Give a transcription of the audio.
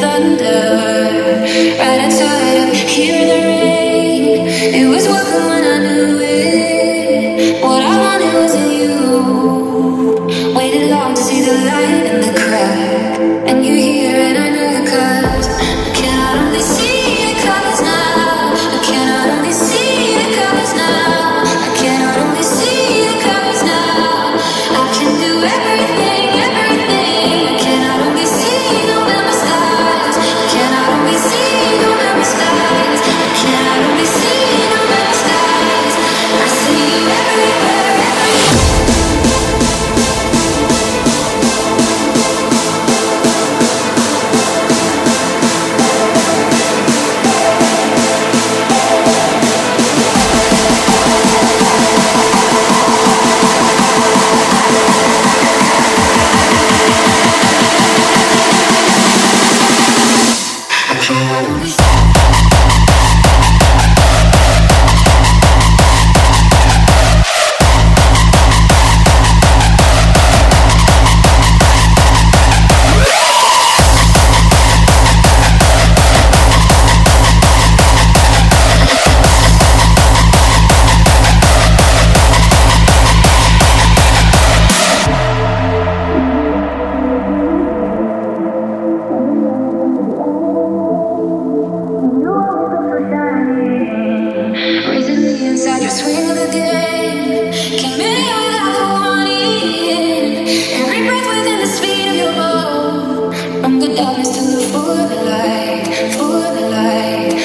thunder. darkness to the full of the light, full of the light.